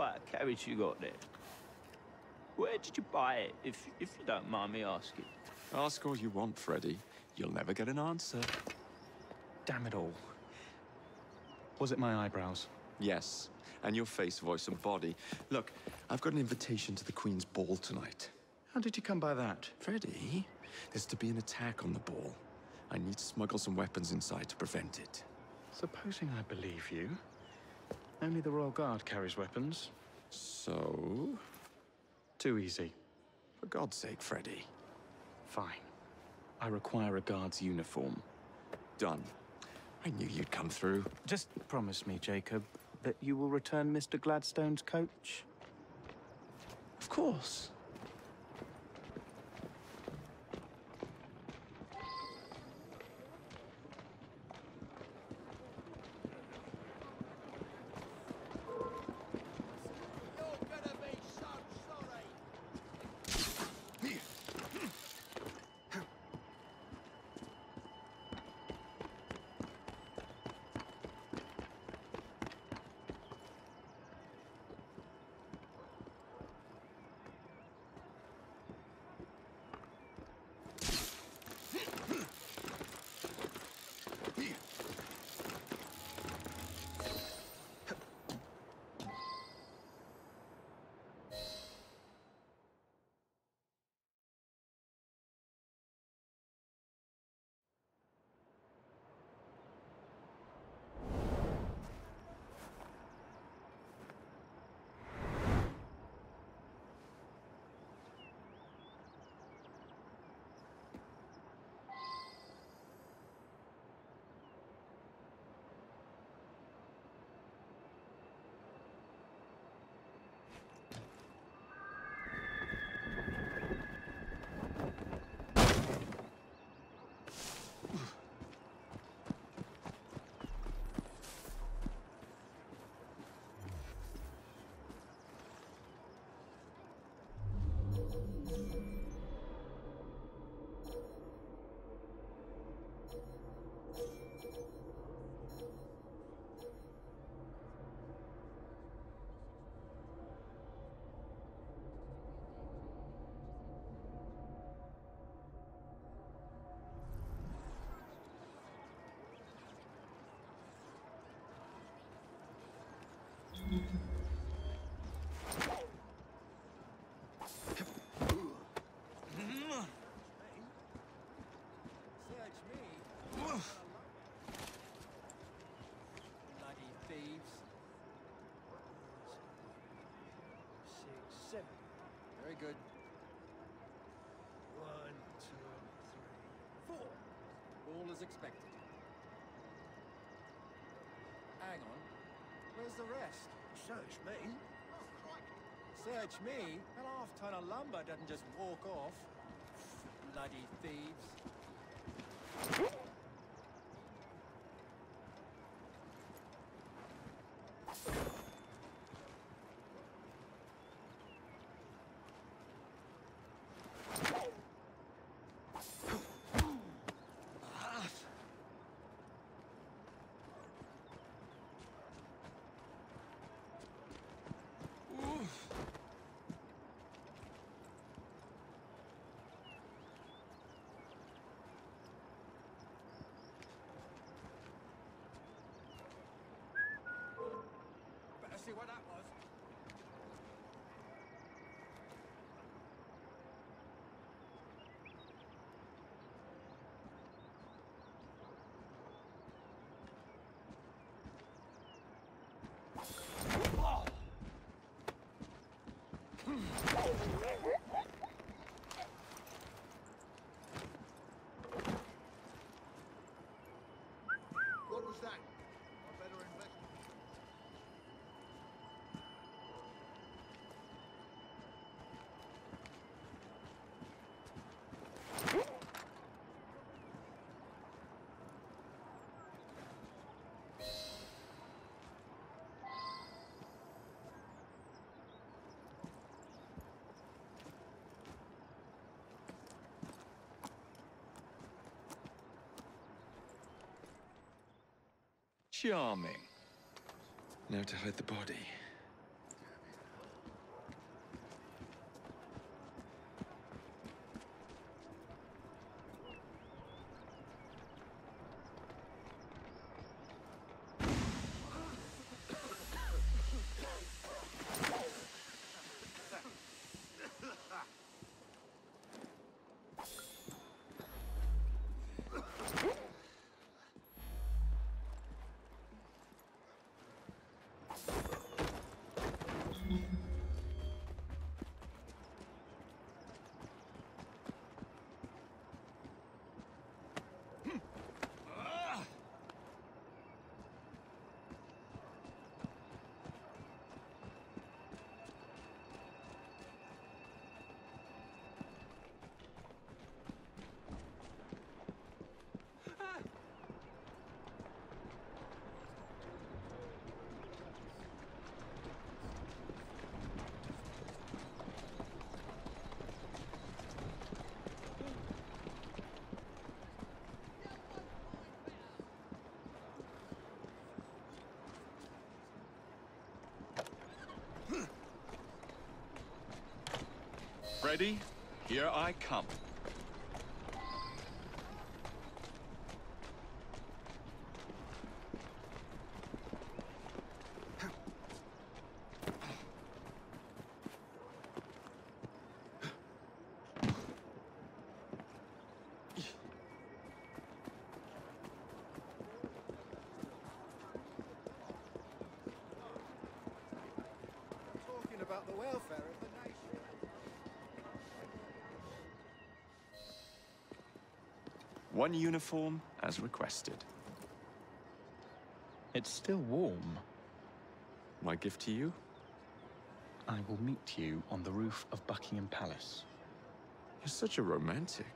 quite a carriage you got there. Where did you buy it, if, if you don't mind me asking? Ask all you want, Freddy. You'll never get an answer. Damn it all. Was it my eyebrows? Yes, and your face, voice, and body. Look, I've got an invitation to the Queen's ball tonight. How did you come by that? Freddy, there's to be an attack on the ball. I need to smuggle some weapons inside to prevent it. Supposing I believe you. Only the Royal Guard carries weapons. So, Too easy. for God's sake, Freddy. Fine. I require a guard's uniform. Done. I knew you'd come through. Just promise me, Jacob, that you will return Mr. Gladstone's coach. Of course. Expected. Hang on. Where's the rest? Search me. Search me? An half ton of lumber doesn't just walk off. Bloody thieves. See what that was. What was that? I better investigate. Charming. Now to hide the body. Ready? Here I come. Talking about the welfare One uniform as requested. It's still warm. My gift to you? I will meet you on the roof of Buckingham Palace. You're such a romantic.